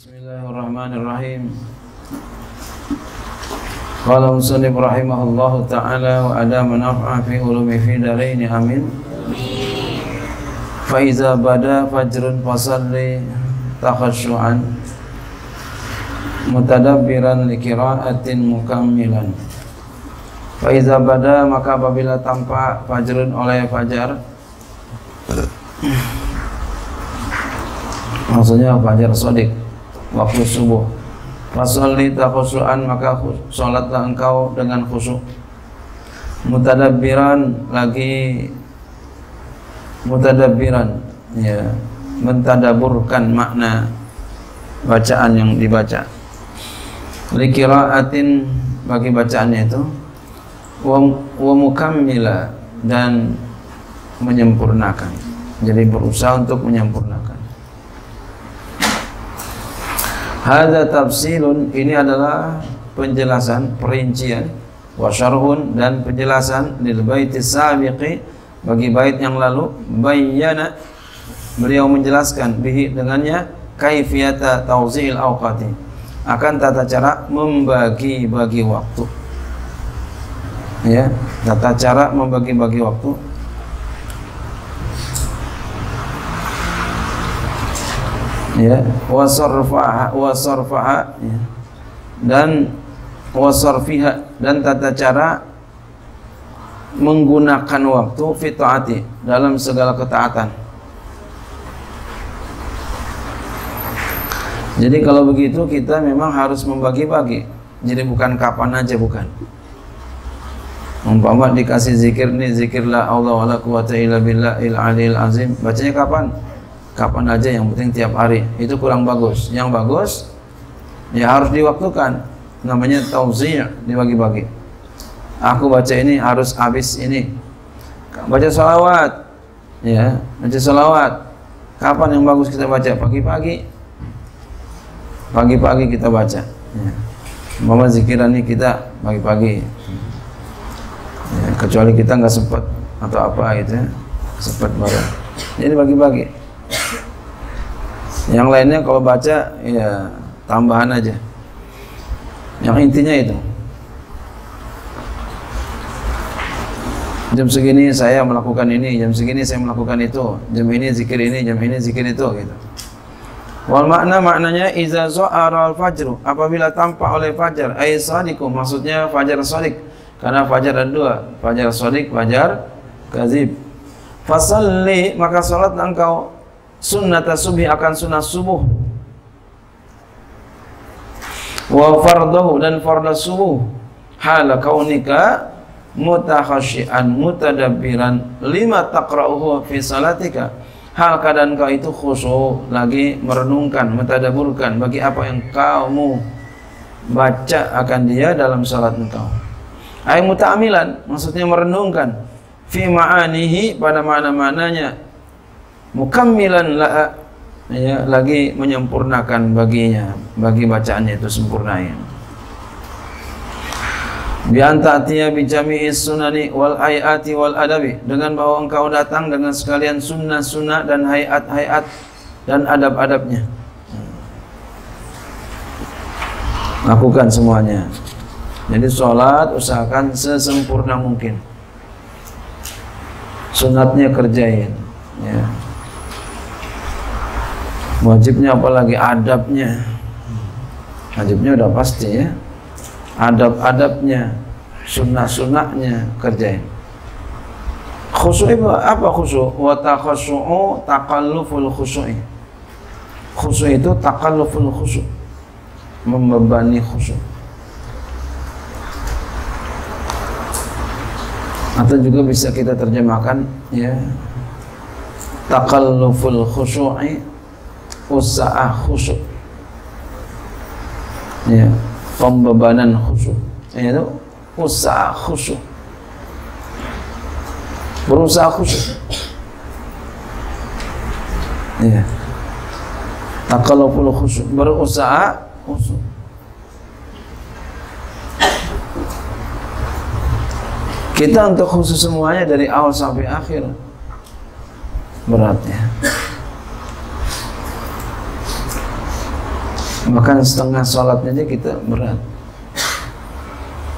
Bismillahirrahmanirrahim. Qala musannif rahimahullahu taala wa ada manaf'a fi ulumi fi daraini amin. Fa iza bada fajrun fasalli takhashu'an mutadabbiran li qira'atin mukammilan. Fa iza bada maka apabila tampak fajrun oleh fajar maksudnya fajar sodik waktu subuh. Fasolli takhusu'an maka sholatlah engkau dengan khusyuk. Mutadabbiran lagi Mutadabbiran ya. Mentadaburkan makna Bacaan yang dibaca. Likiraatin bagi bacaannya itu Wa, wa mukammila Dan menyempurnakan. Jadi berusaha untuk menyempurnakan Hada tafsilun ini adalah penjelasan, perincian wa syarhun dan penjelasan lil baiti sabiqi bagi bait yang lalu. Bayyana beliau menjelaskan bihi dengannya kaifiyata tauzi'il awqati akan tata cara membagi-bagi waktu. Ya tata cara membagi-bagi waktu ya. Wasarfaha wasarfaha ya. dan wasarfiha dan tata cara menggunakan waktu fitaati dalam segala ketaatan. Jadi kalau begitu kita memang harus membagi-bagi. Jadi bukan kapan aja bukan. Umpama dikasih zikir nih zikirlah Allah wala quwata illa billah il alil azim. Bacanya kapan kapan aja yang penting tiap hari. Itu kurang bagus. Yang bagus ya harus diwaktukan. Namanya tauzi' dibagi-bagi. Aku baca ini harus habis ini. Baca salawat ya baca salawat kapan yang bagus kita baca? Pagi-pagi. Pagi-pagi kita baca. Ya. Mama zikiran ini kita pagi-pagi. Ya, kecuali kita nggak sempat atau apa gitu ya. Sempat bareng jadi bagi-bagi yang lainnya kalau baca ya tambahan aja. Yang intinya itu. Jam segini saya melakukan ini jam segini saya melakukan itu jam ini zikir ini jam ini zikir itu gitu. Wal makna maknanya iza al fajru apabila tampak oleh fajar ay sadiku maksudnya fajar sodik karena fajar ada dua fajar sodik fajar kazib. Fasalli maka salat engkau sunnata subhi akan sunnah subuh. Wa fardahu dan farda subuh. Hala kaunika mutakhasyian mutadabbiran lima taqra'uhu fi salatika. Hal keadaan kau itu khusyuk lagi merenungkan mentadaburkan bagi apa yang kamu baca akan dia dalam salat engkau. Ay muta'amilan maksudnya merenungkan. Fi ma'anihi pada mana-mananya mukammilan la ya, lagi menyempurnakan baginya bagi bacaannya itu sempurnain bi antatiya bi jami'i sunani wal hayati wal adabi dengan bahwa engkau datang dengan sekalian sunnah-sunnah dan hayat-hayat dan adab-adabnya. Lakukan semuanya. Jadi sholat usahakan sesempurna mungkin. Sunatnya kerjain ya wajibnya apalagi adabnya. Wajibnya udah pasti ya. Adab-adabnya sunnah-sunnahnya kerjain. Khusyuk itu apa khusyuk? Wa takhassu'u taqalluful khusyu'i. Khusyuk itu taqalluful khusyuk. Membebani khusyuk. Atau juga bisa kita terjemahkan ya taqalluful khusyu'i usaha khusyuk. Ya pembebanan khusyuk. Yaitu usaha khusyuk. Berusaha khusyuk. Ya. Takaluful khusyuk berusaha khusyuk. Kita untuk khusus semuanya dari awal sampai akhir. Beratnya bahkan setengah sholatnya aja kita berat.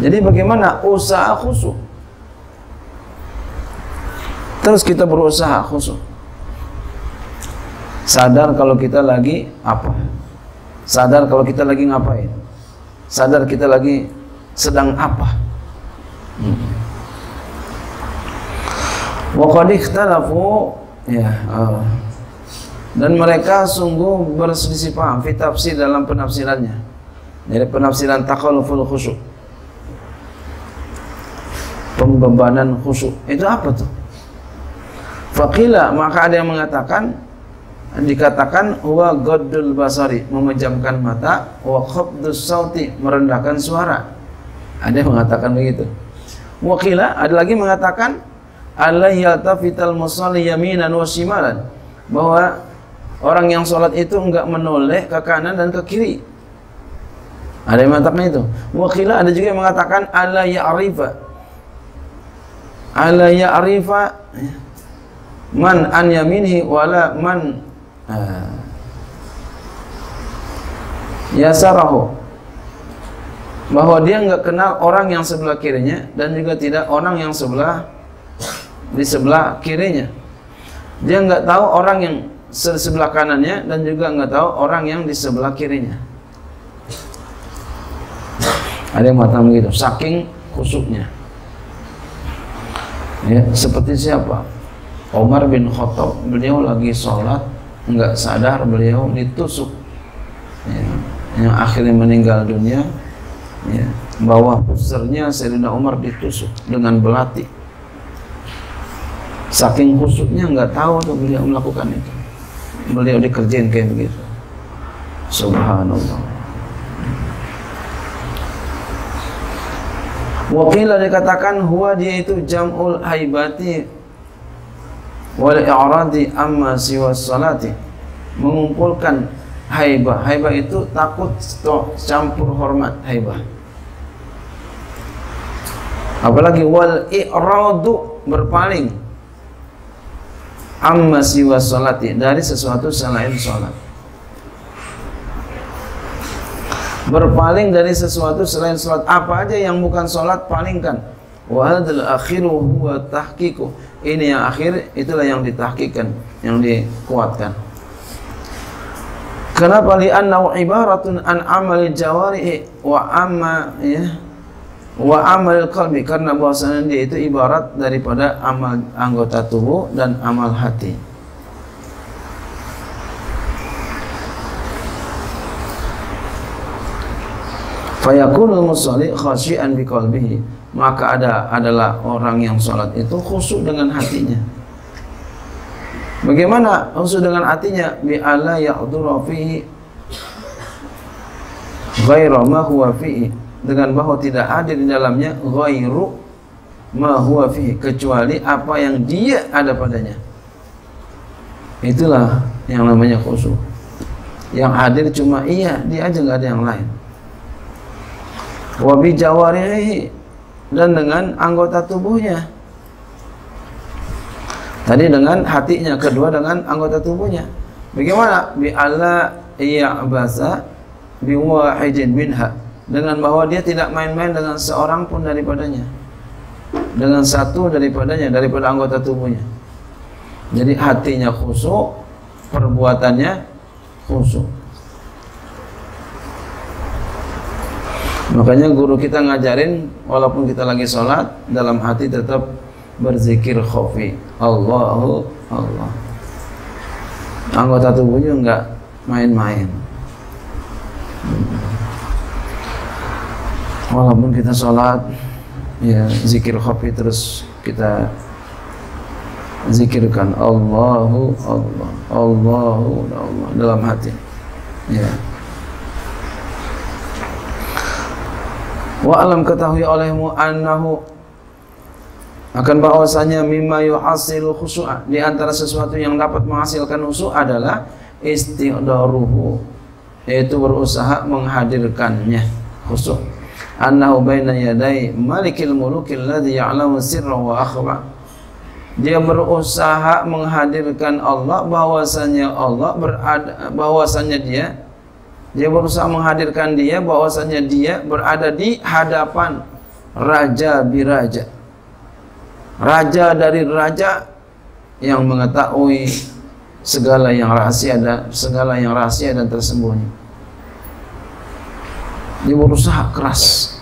Jadi bagaimana? Usaha khusyuk. Terus kita berusaha khusyuk. Sadar kalau kita lagi apa? Sadar kalau kita lagi ngapain? Sadar kita lagi sedang apa? Hmm. wa qad ikhtalafu ya uh, dan mereka sungguh berselisih paham fi tafsir dalam penafsirannya. Dari penafsiran takalluful khusyuk. Pembebanan khusyuk. Itu apa tuh? Fakila maka ada yang mengatakan dikatakan wa gaddul basari memejamkan mata wa khabdus sauti merendahkan suara. Ada yang mengatakan begitu. Wakila ada lagi mengatakan Allah yaltafital musalli yaminan wa shimalan bahwa Orang yang sholat itu enggak menoleh ke kanan dan ke kiri. Ada yang mengatakan itu. Wakila ada juga yang mengatakan ala ya'rifa. Ala ya'rifa man an yaminhi wala man uh, yasarahu bahwa dia enggak kenal orang yang sebelah kirinya dan juga tidak orang yang sebelah di sebelah kirinya dia enggak tahu orang yang sebelah kanannya dan juga nggak tahu orang yang di sebelah kirinya. Ada yang mengatakan begitu, saking kusuknya. Ya, seperti siapa? Omar bin Khattab, beliau lagi sholat, nggak sadar beliau ditusuk. Ya, yang akhirnya meninggal dunia, ya, bawah pusernya Sayyidina Umar ditusuk dengan belati. Saking kusuknya nggak tahu tuh beliau melakukan itu beliau dikerjain kayak begitu. Subhanallah. Wakila dikatakan huwa dia itu jam'ul haibati wal i'radi amma siwa salati. Mengumpulkan haibah. Haibah itu takut campur hormat haibah. Apalagi wal i'radu berpaling amma siwa salati dari sesuatu selain salat. Berpaling dari sesuatu selain salat. Apa aja yang bukan salat palingkan. Wa hadzal akhiru huwa tahqiqu. Ini yang akhir itulah yang ditahqiqkan yang dikuatkan. Kenapa? Li annahu ibaratun an amali jawarihi wa amma ya wa amal qalbi karena bahwasanya dia itu ibarat daripada amal anggota tubuh dan amal hati. Fayakunu musalli khasyian biqalbihi. Maka ada adalah orang yang salat itu khusyuk dengan hatinya. Bagaimana khusyuk dengan hatinya? Bi alla ya'dhuru fihi ghaira ma huwa fihi dengan bahwa tidak ada di dalamnya ghairu ma huwa fihi kecuali apa yang dia ada padanya. Itulah yang namanya khusyuk. Yang hadir cuma iya, dia aja nggak ada yang lain. Wa jawarihi dan dengan anggota tubuhnya. Tadi dengan hatinya, kedua dengan anggota tubuhnya. Bagaimana? Bi alla iya basa bi wahidin minha dengan bahwa dia tidak main-main dengan seorang pun daripadanya. Dengan satu daripadanya daripada anggota tubuhnya. Jadi hatinya khusyuk perbuatannya khusyuk. Makanya guru kita ngajarin walaupun kita lagi sholat dalam hati tetap berzikir khafi. Allahu Allah. Anggota tubuhnya enggak main-main walaupun kita sholat ya zikir khafi terus kita zikirkan Allahu Allah Allahu Allah dalam hati. Ya. Wa alam ketahui olehmu annahu akan bahwasanya mimma yuhasilu khusu'a di antara sesuatu yang dapat menghasilkan khusu' adalah istiqdaruhu yaitu berusaha menghadirkannya khusu' annahu baina yaday malikil mulukil ladzi ya'lamu sirra wa akhfa dia berusaha menghadirkan Allah bahwasanya Allah berada bahwasanya dia dia berusaha menghadirkan dia bahwasanya dia berada di hadapan raja biraja. Raja dari raja yang mengetahui segala yang rahasia dan segala yang rahasia dan tersembunyi dia berusaha keras.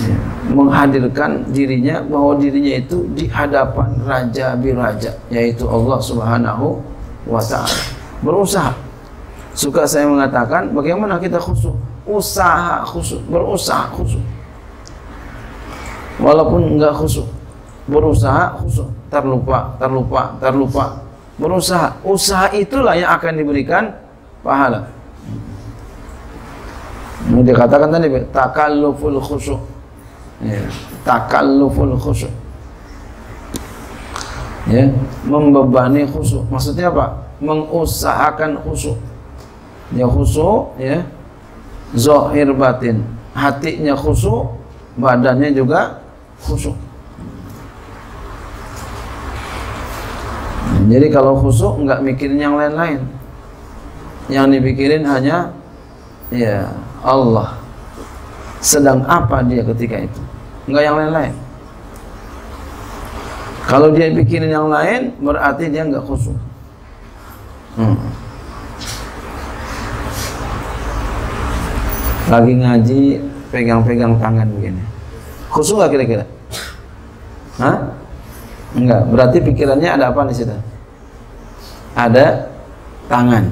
Ya, menghadirkan dirinya bahwa dirinya itu di hadapan raja biraja yaitu Allah Subhanahu wa taala. Berusaha. Suka saya mengatakan bagaimana kita khusyuk? Usaha khusyuk berusaha khusyuk. Walaupun enggak khusyuk berusaha khusyuk. Terlupa terlupa terlupa berusaha. Usaha itulah yang akan diberikan pahala ini dikatakan tadi takalluful khusyuk. Ya, takalluful khusyuk. Ya membebani khusyuk. Maksudnya apa? Mengusahakan khusyuk. Ya khusyuk ya. Zahir batin. Hatinya khusyuk badannya juga khusyuk. Jadi kalau khusyuk nggak mikirin yang lain-lain. Yang dipikirin hanya ya Allah sedang apa dia ketika itu? Nggak yang lain-lain. Kalau dia pikirin yang lain berarti dia nggak khusyuk. Hmm. lagi ngaji pegang-pegang tangan begini. Khusus nggak kira-kira? Hah? enggak. Berarti pikirannya ada apa di situ? Ada tangan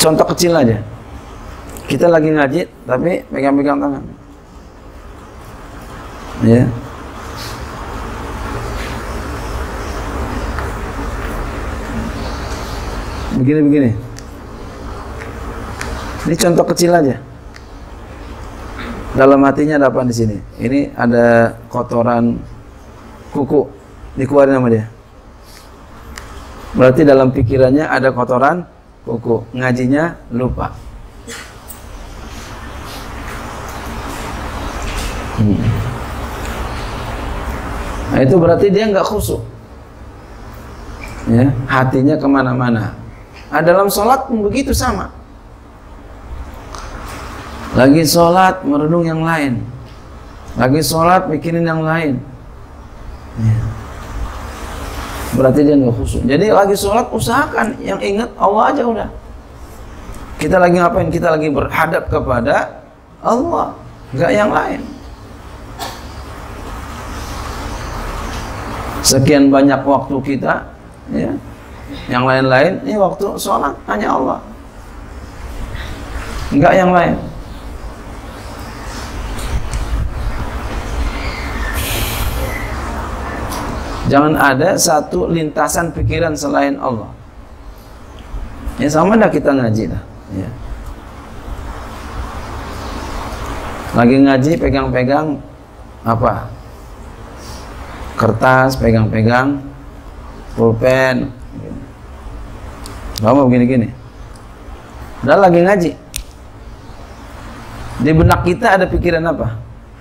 contoh kecil aja kita lagi ngaji tapi pegang-pegang tangan ya begini-begini ini contoh kecil aja. Dalam hatinya ada apa di sini? Ini ada kotoran kuku dikeluarin sama dia. Berarti dalam pikirannya ada kotoran kuku. Ngajinya lupa. Hmm. Nah itu berarti dia nggak khusuk. Ya, hatinya ke mana-mana. Nah, dalam sholat begitu sama. Lagi sholat merenung yang lain. Lagi sholat mikirin yang lain. Ya. Berarti dia nggak khusyuk. Jadi lagi sholat usahakan yang ingat Allah aja udah. Kita lagi ngapain? Kita lagi berhadap kepada Allah, nggak yang lain. Sekian banyak waktu kita, ya, yang lain-lain, ini waktu sholat hanya Allah, nggak yang lain. Jangan ada satu lintasan pikiran selain Allah. Ya sama dah kita ngaji lah. Ya. Lagi ngaji pegang-pegang apa? Kertas, pegang-pegang pulpen. Kamu begini-gini. Udah lagi ngaji. Di benak kita ada pikiran apa?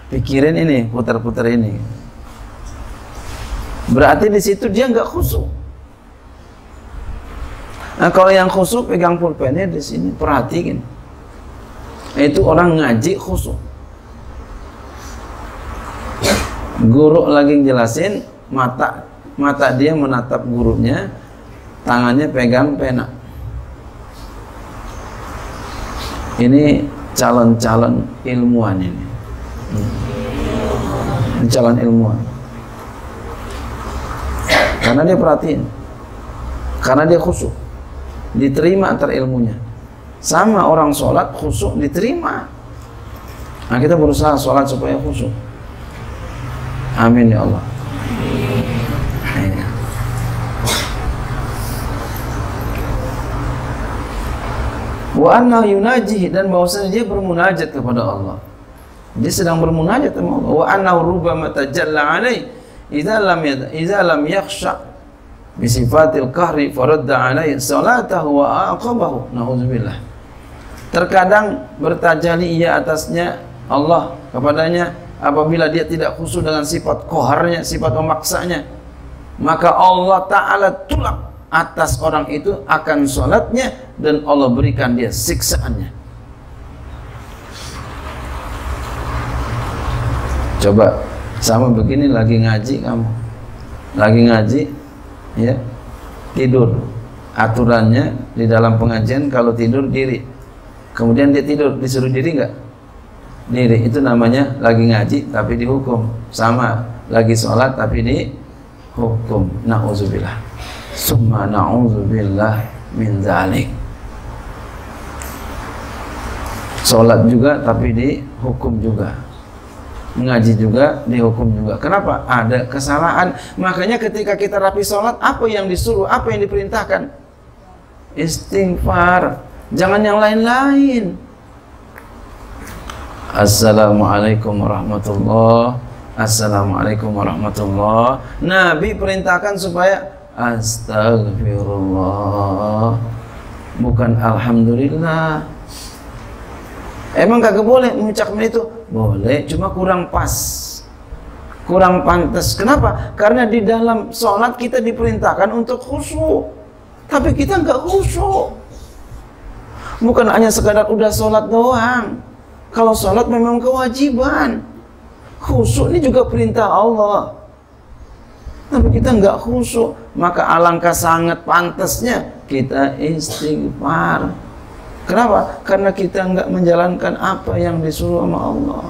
Pikirin ini, putar-putar ini. Berarti di situ dia nggak khusyuk. Nah kalau yang khusyuk pegang pulpennya di sini perhatiin. Itu orang ngaji khusyuk. Guru lagi jelasin mata mata dia menatap gurunya, tangannya pegang pena. Ini calon-calon ilmuwan. Ini calon ilmuwan. Karena dia perhatiin. Karena dia khusyuk. Diterima antar ilmunya. Sama orang sholat khusyuk diterima. Nah kita berusaha sholat supaya khusyuk. Amin ya Allah. Wa anna yunajih dan bahwasanya dia bermunajat kepada Allah. Dia sedang bermunajat kepada Allah. Wa anna idza lam idza lam yakhsha bi sifatil qahri faradda alaihi salatahu wa aqabahu naudzubillah terkadang bertajali ia atasnya Allah kepadanya apabila dia tidak khusus dengan sifat koharnya sifat memaksanya maka Allah Ta'ala tulak atas orang itu akan sholatnya dan Allah berikan dia siksaannya. Coba sama begini lagi ngaji kamu, lagi ngaji, ya tidur. Aturannya di dalam pengajian kalau tidur diri, kemudian dia tidur disuruh diri nggak? Diri itu namanya lagi ngaji tapi dihukum sama lagi sholat tapi dihukum. Nauzubillah. Summa na'udzubillah min zalik. Sholat juga tapi dihukum juga mengaji juga dihukum juga. Kenapa? Ada kesalahan. Makanya ketika kita rapi sholat apa yang disuruh apa yang diperintahkan? Istighfar. Jangan yang lain-lain. Assalamualaikum warahmatullah. Assalamualaikum warahmatullah. Nabi perintahkan supaya Astagfirullah Bukan Alhamdulillah. Emang kagak boleh mengucapkan itu? Boleh, cuma kurang pas. Kurang pantas. Kenapa? Karena di dalam sholat kita diperintahkan untuk khusyuk. Tapi kita nggak khusyuk. Bukan hanya sekadar udah sholat doang. Kalau sholat memang kewajiban. Khusyuk ini juga perintah Allah. Tapi kita nggak khusyuk. Maka alangkah sangat pantasnya kita istighfar. Kenapa? Karena kita nggak menjalankan apa yang disuruh sama Allah.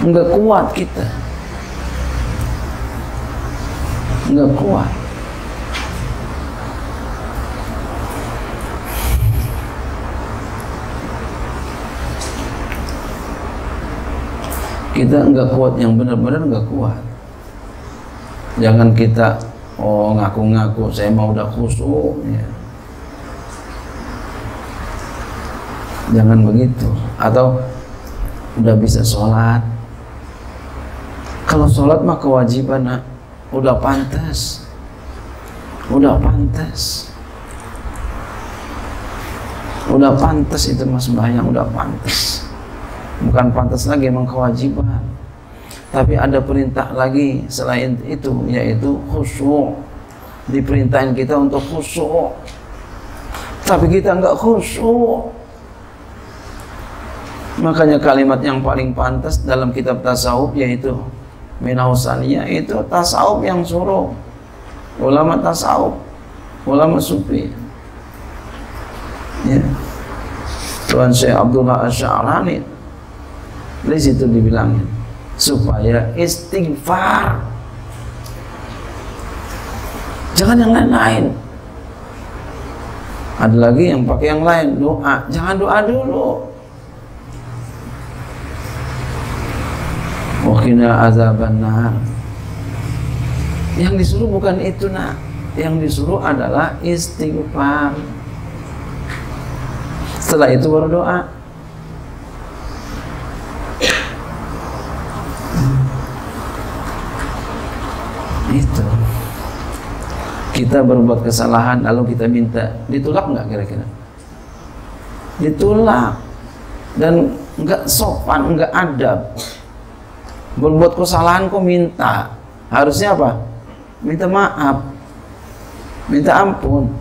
Nggak kuat kita. Nggak kuat. Kita nggak kuat yang benar-benar nggak kuat. Jangan kita oh ngaku-ngaku saya mau udah khusyuk ya. jangan begitu. Atau udah bisa sholat. Kalau sholat mah kewajiban nak. Udah pantas. Udah pantas. Udah pantas itu mas bayang udah pantas. Bukan pantas lagi emang kewajiban tapi ada perintah lagi selain itu yaitu khusyuk. Diperintahin kita untuk khusyuk. Tapi kita enggak khusyuk. Makanya kalimat yang paling pantas dalam kitab tasawuf yaitu minausaniyah itu tasawuf yang suruh ulama tasawuf ulama sufi ya Tuan Syekh Abdullah Asy'arani di situ dibilangin supaya istighfar. Jangan yang lain-lain. Ada lagi yang pakai yang lain. Doa. Jangan doa dulu. Wakina azaban nar. Yang disuruh bukan itu nak. Yang disuruh adalah istighfar. Setelah itu baru doa itu kita berbuat kesalahan lalu kita minta ditolak nggak kira-kira? Ditolak. Dan nggak sopan nggak adab. Berbuat kesalahan kok minta. Harusnya apa? Minta maaf. Minta ampun.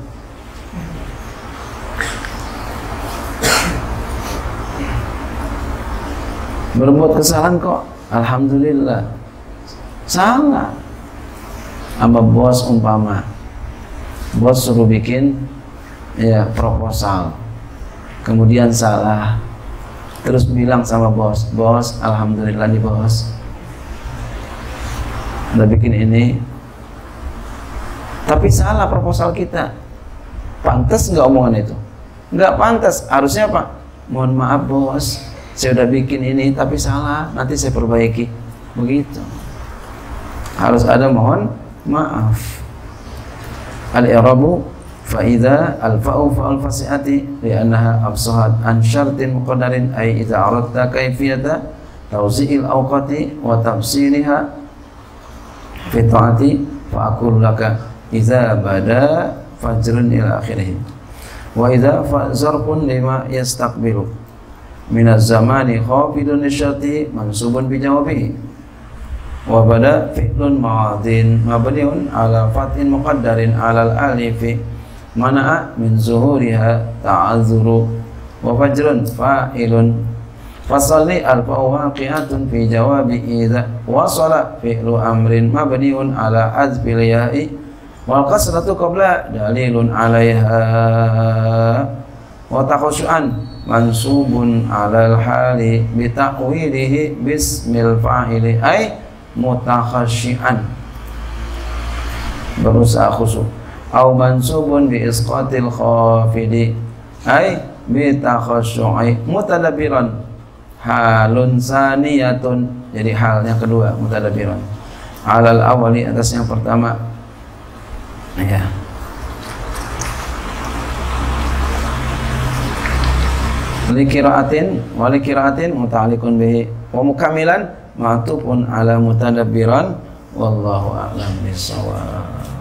Berbuat kesalahan kok alhamdulillah. Salah sama bos umpama. Bos suruh bikin ya proposal. Kemudian salah. Terus bilang sama bos bos alhamdulillah nih bos. Udah bikin ini. Tapi salah proposal kita. Pantas nggak omongan itu? Nggak pantas harusnya apa? Mohon maaf bos. Saya udah bikin ini tapi salah. Nanti saya perbaiki. Begitu. Harus ada mohon maaf. Al-i'rabu fa idza al-fa'u fa'al fasi'ati li'annaha absahat an syartin muqaddarin ay idza aradta kayfiyata tawzi'il awqati wa tafsiliha fi ta'ati fa aqul laka idza bada fajrun ila akhirih wa idza fa zarfun lima yastaqbilu. Min az-zamani khafidun syarti mansubun bi jawabihi wa bada fi'lun ma'adin. Mabniun ala fatin muqaddarin ala al-alifi. Mana'a min zuhuriha ta'azzuru. Wa fajrun fa'ilun. Fasalli alfa waqi'atun fi jawabi idza wasala fi'lu amrin mabniun ala azbil ya'i wal kasratu qabla dalilun 'alaiha. Wa takhushu'an mansubun 'alal hali bi ta'wilihi bismil fa'ili. Ay mutakhasyian berusaha khusyuk. Au mansubun bi isqatil khafidi. Ay bi takhasyu'i mutadabbiran halun saniyatun. Jadi hal yang kedua mutadabbiran alal awali atas yang pertama. Ya. Li qiraatin wa li qiraatin muta'alliqun bihi. Wa mukamilan ma'tufun ala mutadabbiran wallahu a'lam bissawab